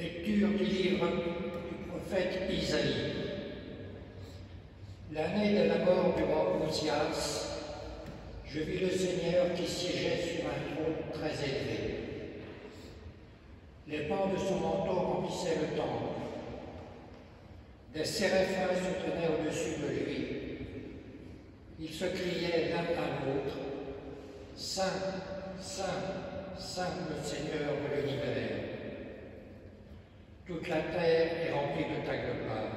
Lecture du livre du prophète Isaïe. L'année de la mort du roi Osias, je vis le Seigneur qui siégeait sur un trône très élevé. Les pans de son manteau remplissaient le temple. Des séraphins se tenaient au-dessus de lui. Ils se criaient l'un à l'autre Saint, Saint, Saint le Seigneur de l'univers. Toute la terre est remplie de ta gloire.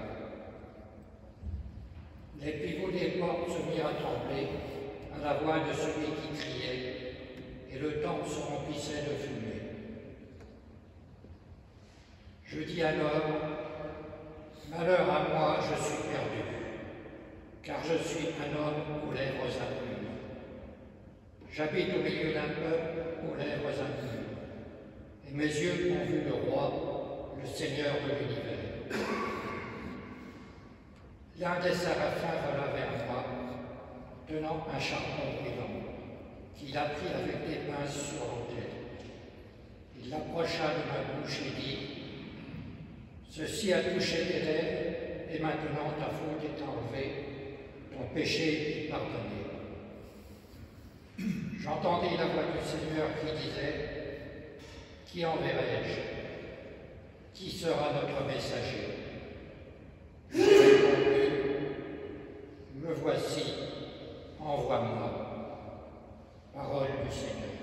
Les pivots des portes se mirent à trembler à la voix de celui qui criait, et le temple se remplissait de fumée. Je dis alors, Malheur à moi, je suis perdu, car je suis un homme aux lèvres impures. J'habite au milieu d'un peuple aux lèvres impures, et mes yeux ont vu le roi, le Seigneur de l'univers. L'un des séraphins vola vers moi, tenant un charbon brûlant, qu'il a pris avec des pinces sur l'autel. Il l'approcha de ma bouche et dit Ceci a touché tes lèvres, et maintenant ta faute est enlevée, ton péché est pardonné. J'entendis la voix du Seigneur qui disait Qui enverrai-je? Qui sera notre messager répondu Me voici, envoie-moi. Parole du Seigneur.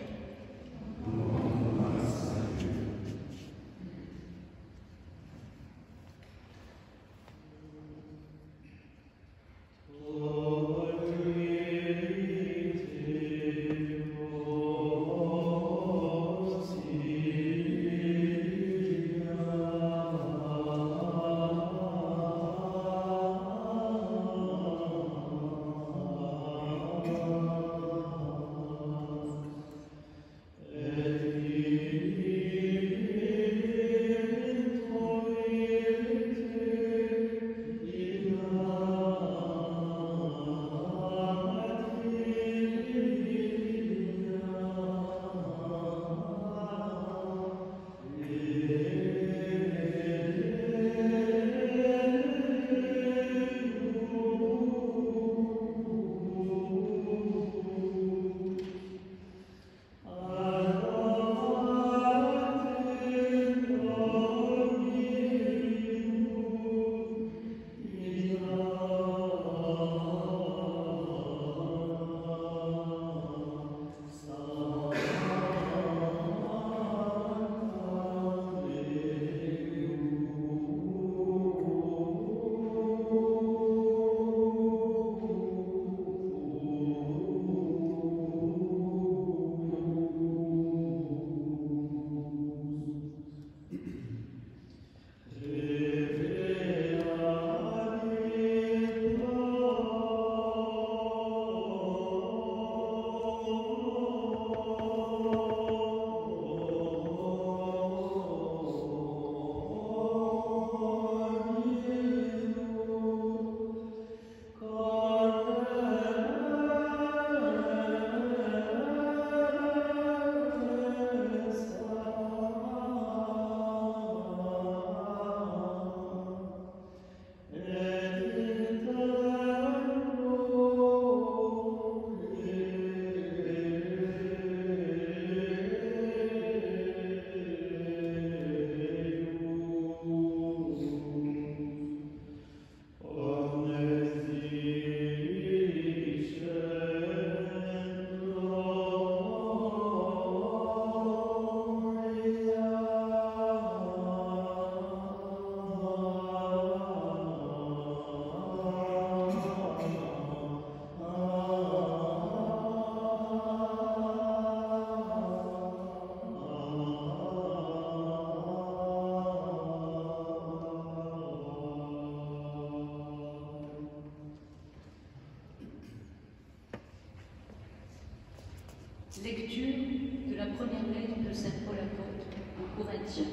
De la première lettre de Saint Paul apôtre aux Corinthiens.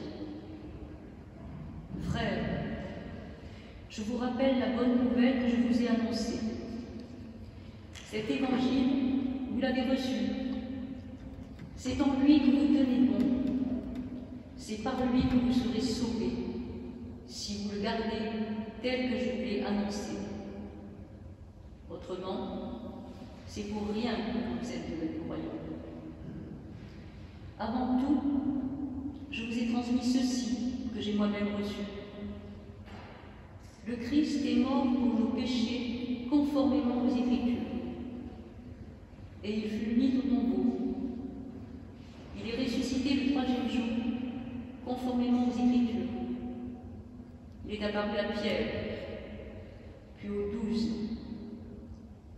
Frères, je vous rappelle la bonne nouvelle que je vous ai annoncée. Cet évangile, vous l'avez reçu. C'est en lui que vous tenez bon. C'est par lui que vous serez sauvés, si vous le gardez tel que je vous l'ai annoncé. Autrement, c'est pour rien que vous êtes. Avant tout, je vous ai transmis ceci que j'ai moi-même reçu. Le Christ est mort pour nos péchés conformément aux Écritures. Et il fut mis au tombeau. Il est ressuscité le troisième jour, conformément aux Écritures. Il est apparu à Pierre, puis aux douze.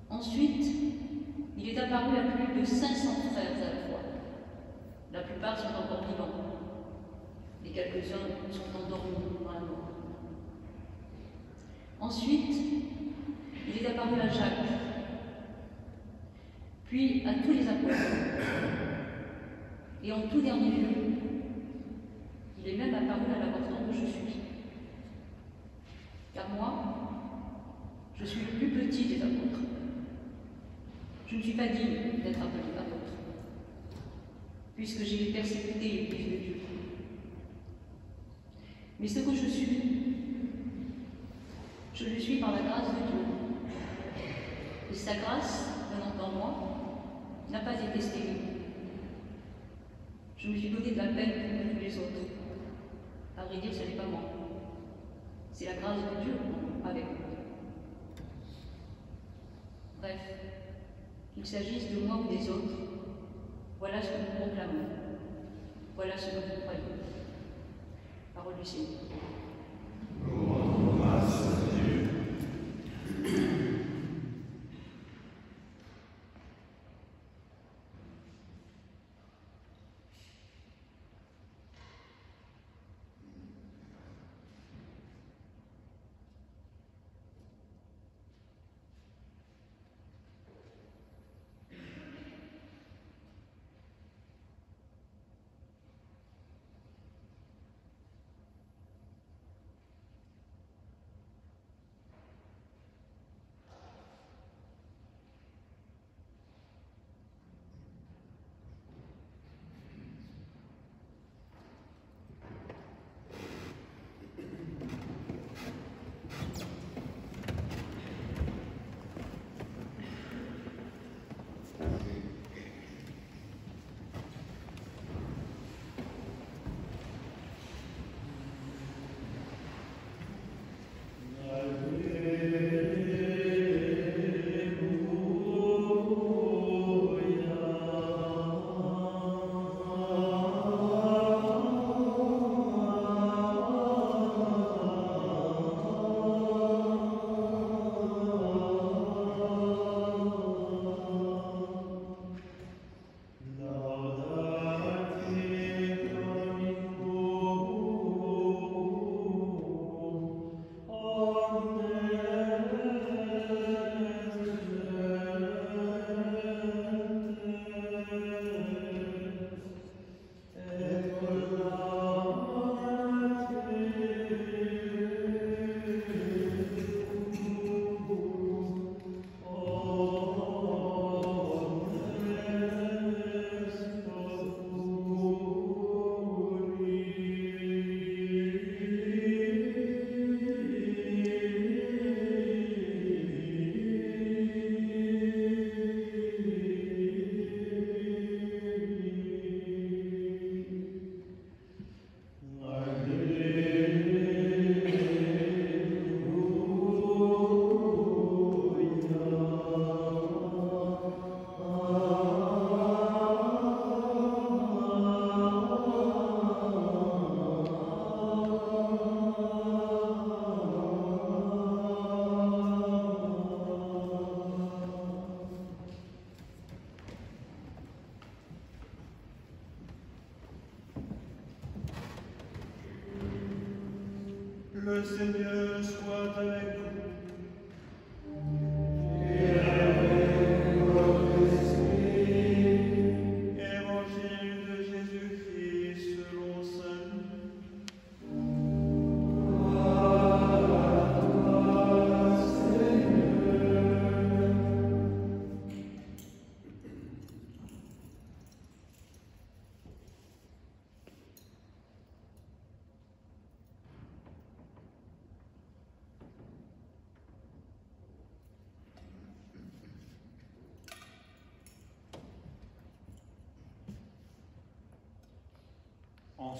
Ensuite, il est apparu à plus de 500 frères à la fois. La plupart sont encore vivants, et quelques-uns sont endormis dans la mort. Ensuite, il est apparu à Jacques, puis à tous les apôtres. Et en tout dernier lieu, il est même apparu à l'important que je suis. Car moi, je suis le plus petit des apôtres. Je ne suis pas digne d'être appelé apôtre, puisque j'ai persécuté l'Église de Dieu. Mais ce que je suis, je le suis par la grâce de Dieu. Et sa grâce, venant en moi, n'a pas été stérile. Je me suis donné de la peine pour les autres. À vrai dire, ce n'est pas moi. C'est la grâce de Dieu avec moi. Bref, qu'il s'agisse de moi ou des autres, voilà ce que nous proclamons. Voilà ce que nous croyons. Parole du Seigneur.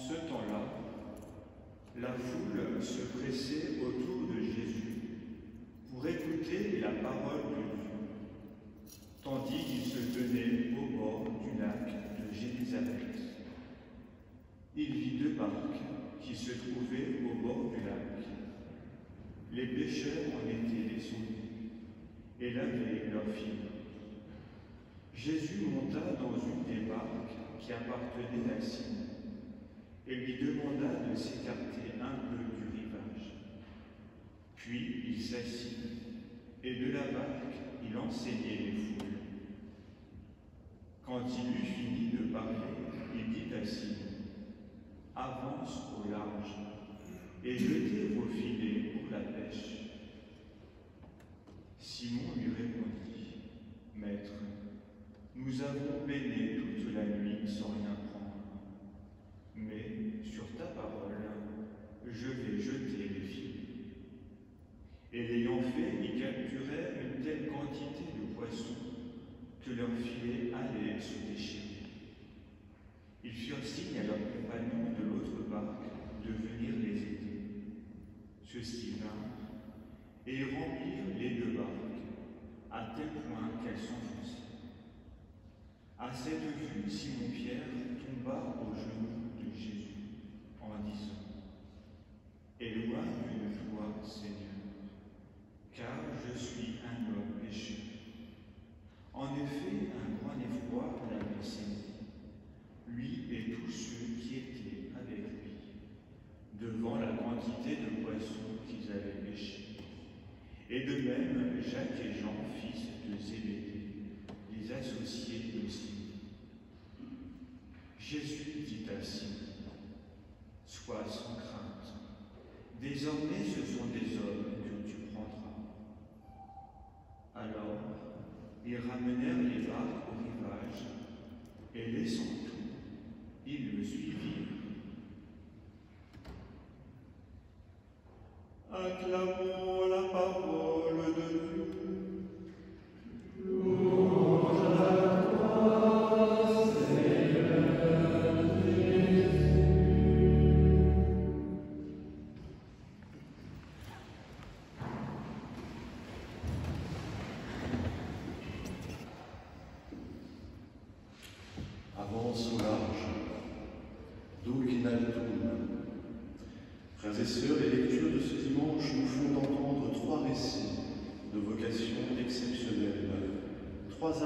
ce temps-là, la foule se pressait et jetez vos filets pour la pêche. Simon lui répondit, Maître, nous avons peiné toute la nuit sans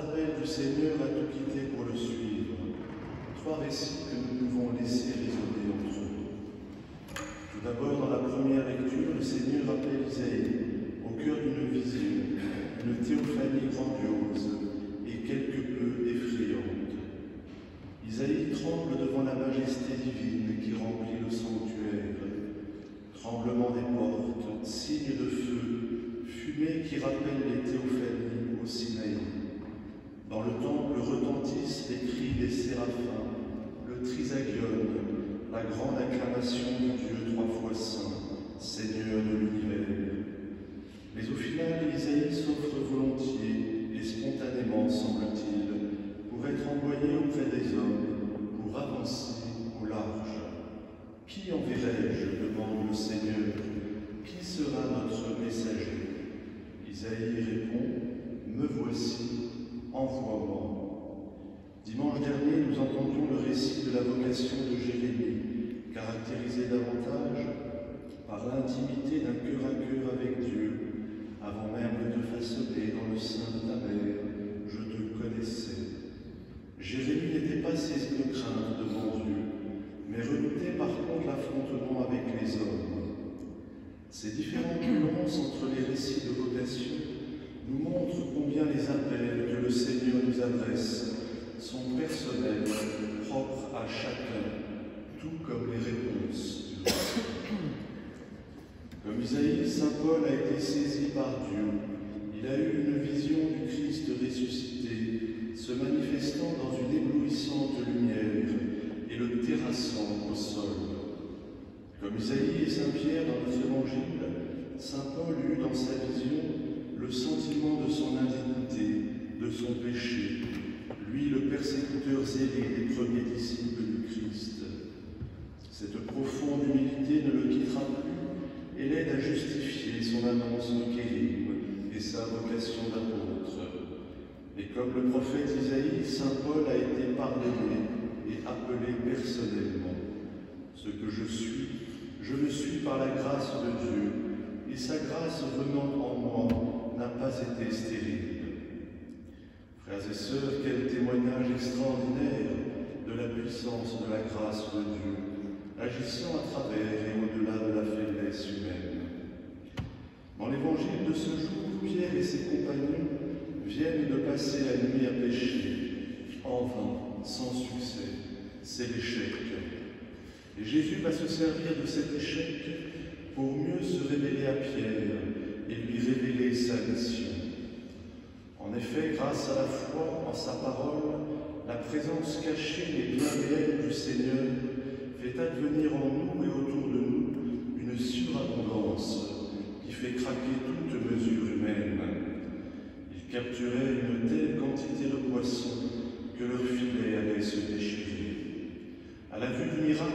appels du Seigneur à tout quitter pour le suivre, trois récits que nous pouvons laisser résonner entre nous. Tout d'abord, dans la première lecture, le Seigneur appelle Isaïe au cœur d'une vision, une théophanie grandiose et quelque peu effrayante. Isaïe tremble devant la majesté divine qui remplit le sanctuaire. Tremblement des portes, signe de feu, fumée qui rappelle les théophanies au Sinaï. Dans le temple retentissent les cris des séraphins, le trisagion, la grande acclamation du Dieu trois fois saint, Seigneur de l'univers. Mais au final, Isaïe s'offre volontiers et spontanément, semble-t-il, pour être envoyé auprès des hommes, pour avancer au large. Qui enverrai-je demande le Seigneur? Qui sera notre messager? Isaïe répond Me voici, envoie-moi. Dimanche dernier, nous entendions le récit de la vocation de Jérémie, caractérisée davantage par l'intimité d'un cœur à cœur avec Dieu, avant même de te façonner dans le sein de ta mère, je te connaissais. Jérémie n'était pas saisi de crainte devant Dieu, mais redoutait par contre l'affrontement avec les hommes. Ces différentes nuances entre les récits de vocation nous montrent combien les appels que le Seigneur nous adresse sont personnels, propres à chacun, tout comme les réponses du Comme Isaïe, Saint Paul a été saisi par Dieu. Il a eu une vision du Christ ressuscité, se manifestant dans une éblouissante lumière et le terrassant au sol. Comme Isaïe et Saint Pierre dans les évangiles, Saint Paul eut dans sa vision le sentiment de son indignité, de son péché, lui le persécuteur zélé des premiers disciples du Christ. Cette profonde humilité ne le quittera plus et l'aide à justifier son annonce de kérim et sa vocation d'apôtre. Et comme le prophète Isaïe, Saint Paul a été pardonné et appelé personnellement. Ce que je suis, je le suis par la grâce de Dieu, et sa grâce venant en moi n'a pas été stérile. Frères et sœurs, quel témoignage extraordinaire de la puissance de la grâce de Dieu, agissant à travers et au-delà de la faiblesse humaine. Dans l'évangile de ce jour, Pierre et ses compagnons viennent de passer la nuit à pécher, en vain, sans succès. C'est l'échec. Et Jésus va se servir de cet échec pour mieux se révéler à Pierre et lui révéler sa mission. En effet, grâce à la foi en sa parole, la présence cachée et bien réelle du Seigneur fait advenir en nous et autour de nous une surabondance qui fait craquer toute mesure humaine. Ils capturaient une telle quantité de poissons que leur filet allait se déchirer. À la vue du miracle,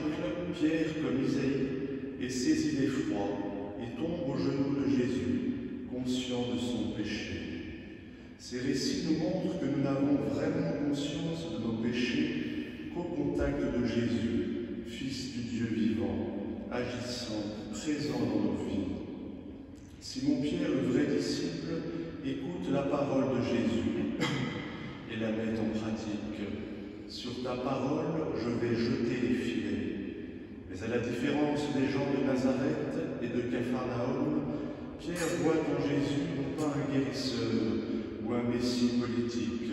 Pierre, comme Isaïe, est saisi d'effroi et tombe aux genoux de Jésus, conscient de son péché. Ces récits nous montrent que nous n'avons vraiment conscience de nos péchés qu'au contact de Jésus, Fils du Dieu vivant, agissant, présent dans nos vies. Simon-Pierre, le vrai disciple, écoute la parole de Jésus et la met en pratique. Sur ta parole, je vais jeter les filets. Mais à la différence des gens de Nazareth et de Capharnaüm, Pierre voit en Jésus non pas un guérisseur ou un messie politique,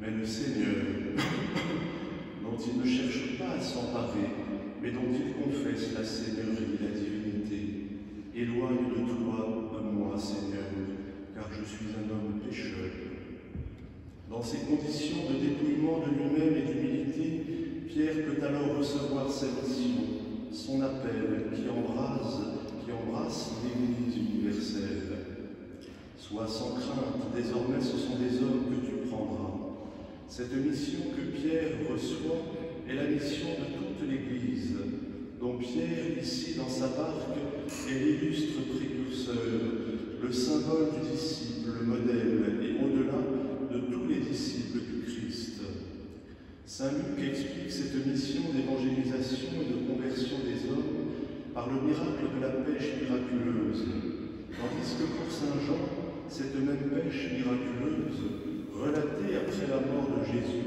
mais le Seigneur, dont il ne cherche pas à s'emparer, mais dont il confesse la Seigneurie, la divinité. Éloigne de toi, de moi, Seigneur, car je suis un homme pécheur. Dans ces conditions de dépouillement de lui-même et d'humilité, Pierre peut alors recevoir sa mission, son appel qui embrase, qui embrasse l'Église universelle. Sois sans crainte, désormais ce sont des hommes que tu prendras. Cette mission que Pierre reçoit est la mission de toute l'Église, dont Pierre, ici dans sa barque, est l'illustre précurseur, le symbole du disciple, le modèle, et au-delà de tous les disciples du Christ. Saint Luc explique cette mission d'évangélisation et de conversion des hommes par le miracle de la pêche miraculeuse, tandis que pour Saint Jean, cette même pêche miraculeuse, relatée après la mort de Jésus,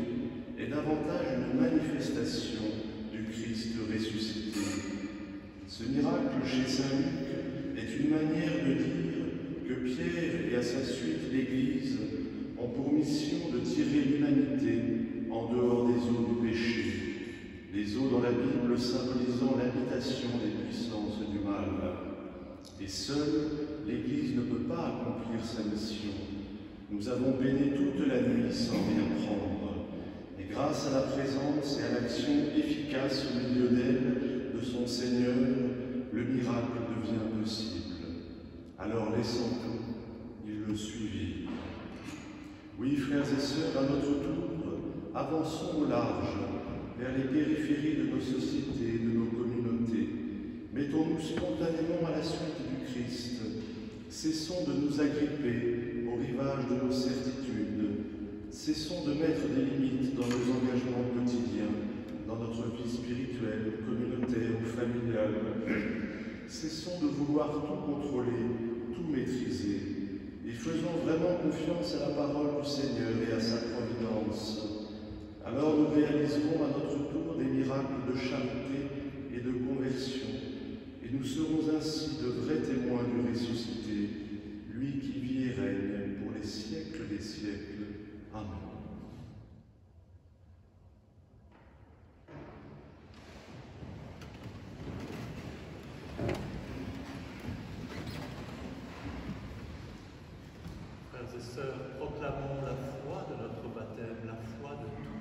est davantage une manifestation du Christ ressuscité. Ce miracle chez Saint Luc est une manière de dire que Pierre et à sa suite l'Église ont pour mission de tirer l'humanité en dehors des eaux du péché, les eaux dans la Bible symbolisant l'habitation des puissances du mal. Et seule, l'Église ne peut pas accomplir sa mission. Nous avons peiné toute la nuit sans rien prendre. Et grâce à la présence et à l'action efficace au milieu d'elle de son Seigneur, le miracle devient possible. Alors laissons tout, ils le suivirent. Oui, frères et sœurs, à notre tour, avançons au large, vers les périphéries de nos sociétés. Mettons-nous spontanément à la suite du Christ. Cessons de nous agripper au rivage de nos certitudes. Cessons de mettre des limites dans nos engagements quotidiens, dans notre vie spirituelle, communautaire ou familiale. Cessons de vouloir tout contrôler, tout maîtriser, et faisons vraiment confiance à la parole du Seigneur et à sa providence. Alors nous réaliserons à notre tour des miracles de charité et de conversion, et nous serons ainsi de vrais témoins du ressuscité, lui qui vit et règne pour les siècles des siècles. Amen. Frères et sœurs, proclamons la foi de notre baptême, la foi de toute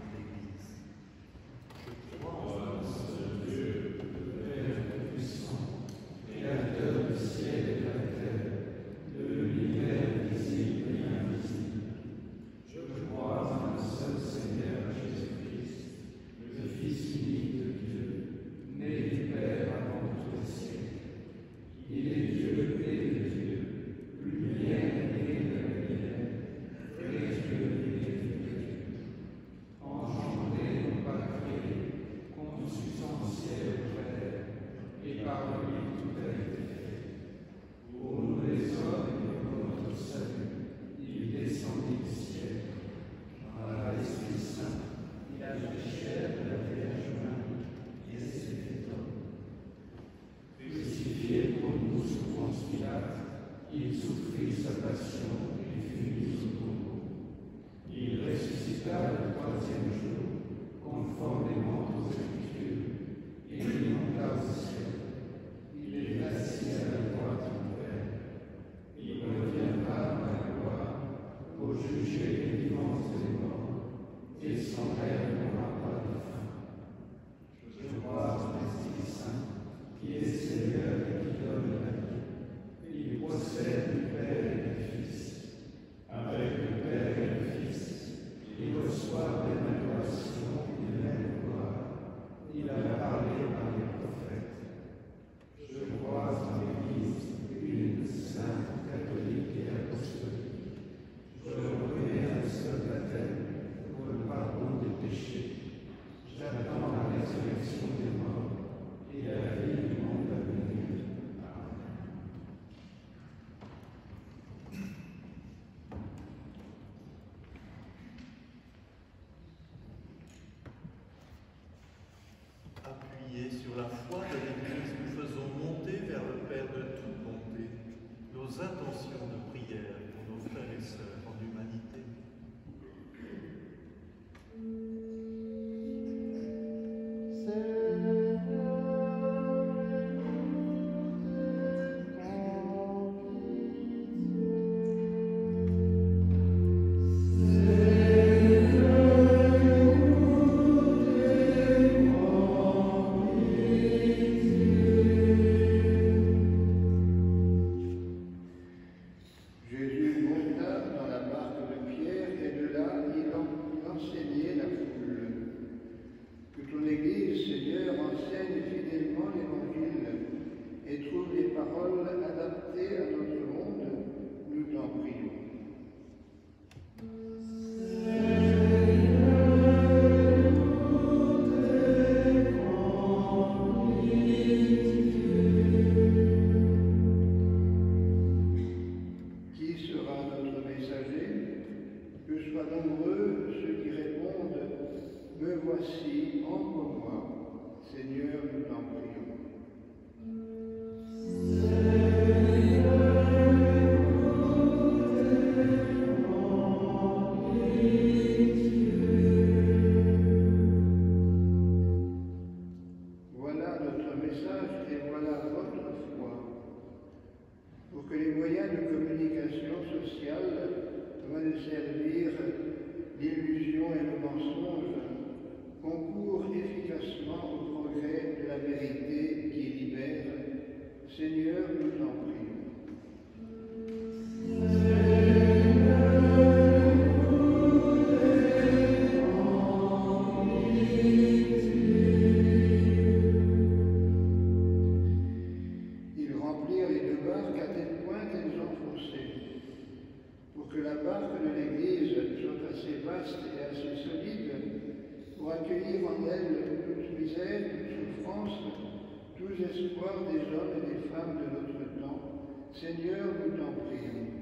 de voir qu'à tel point elles enfonçaient. Pour que la barque de l'Église soit assez vaste et assez solide pour accueillir en elle toute misère, toute souffrance, tous espoirs des hommes et des femmes de notre temps, Seigneur, nous t'en prions.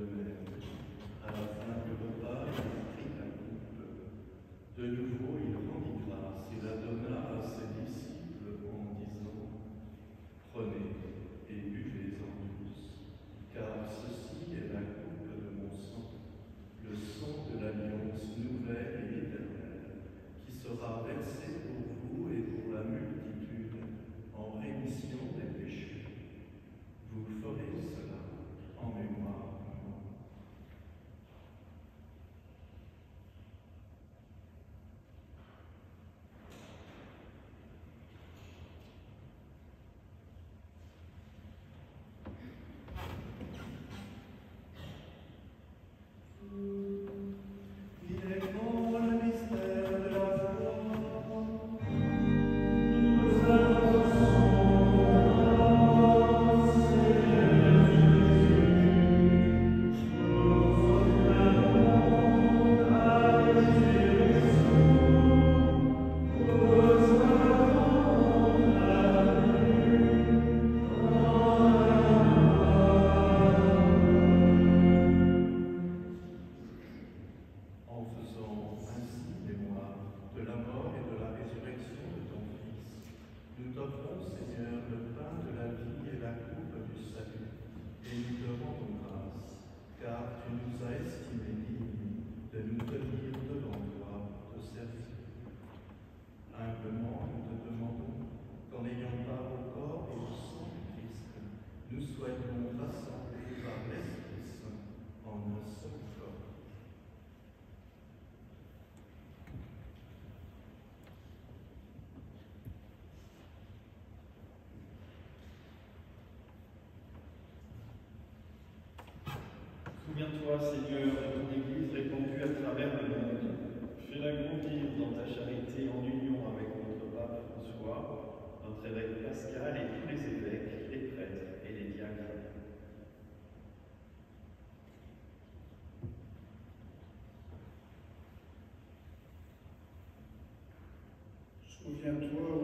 dönmeleri Souviens-toi, Seigneur, de ton Église répandue à travers le monde. Fais-la grandir dans ta charité en union avec notre pape François, notre évêque Pascal et tous les évêques, les prêtres et les diacres. Souviens-toi,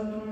Seigneur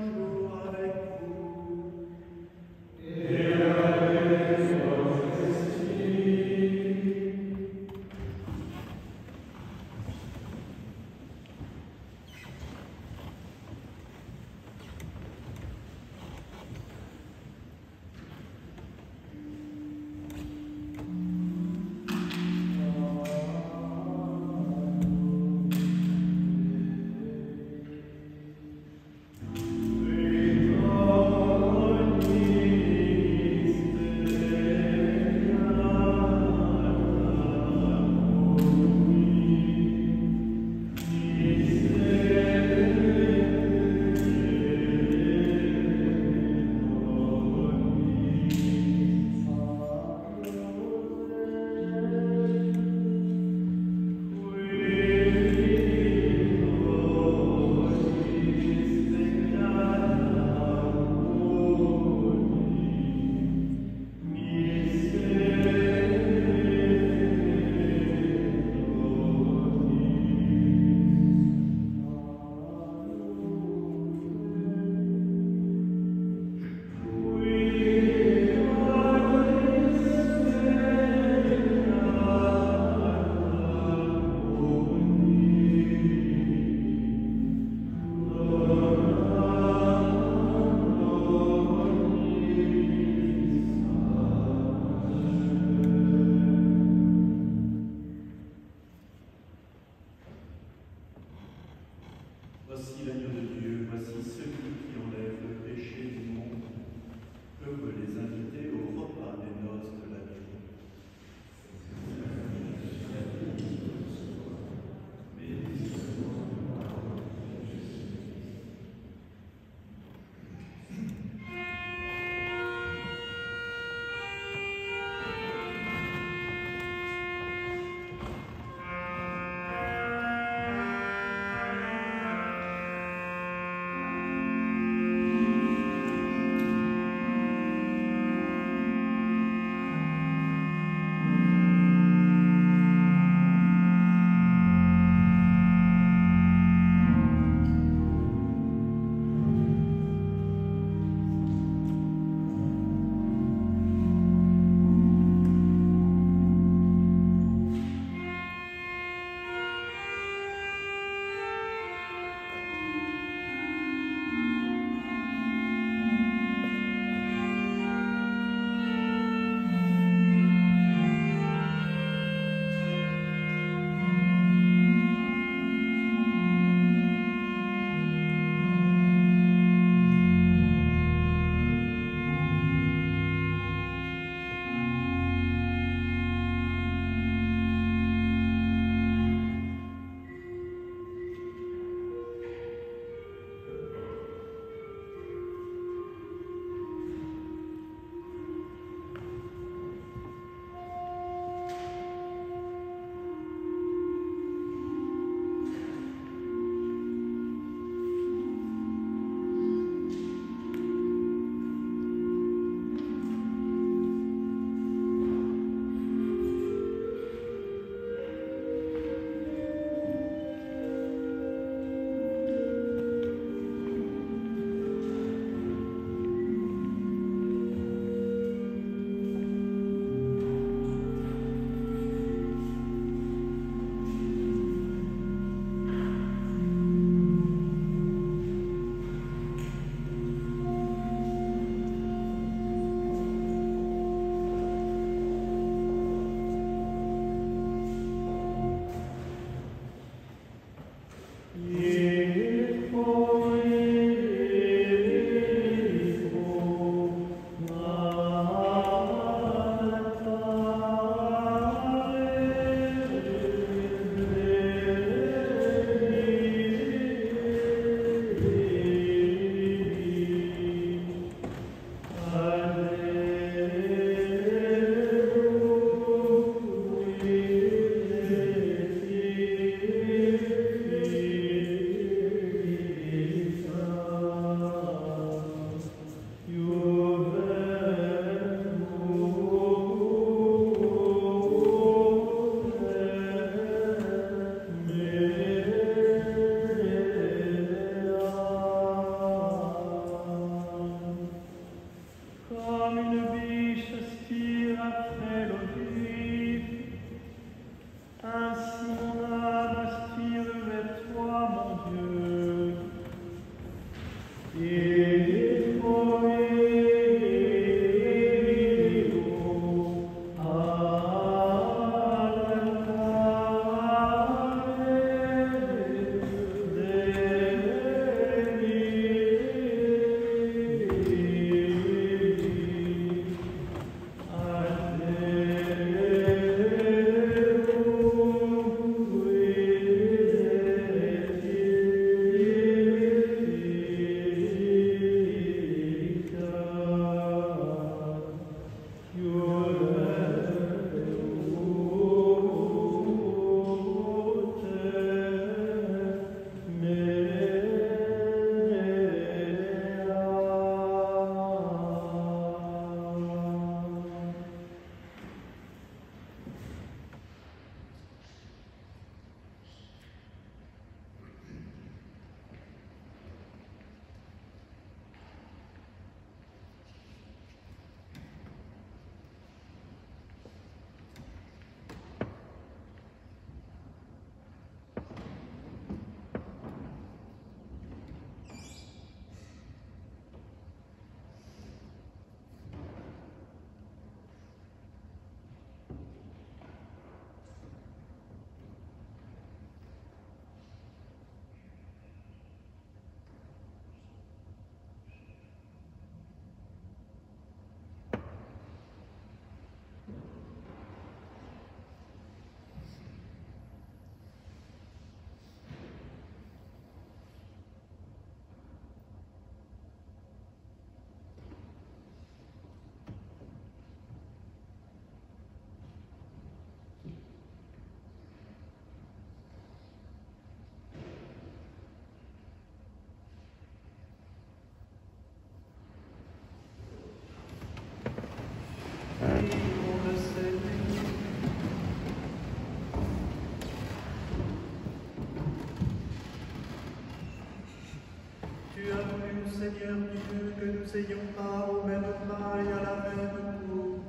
Seigneur Dieu, que nous ayons part au même mal et à la même cause.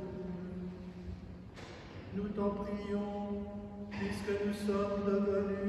Nous t'en prions, puisque nous sommes devenus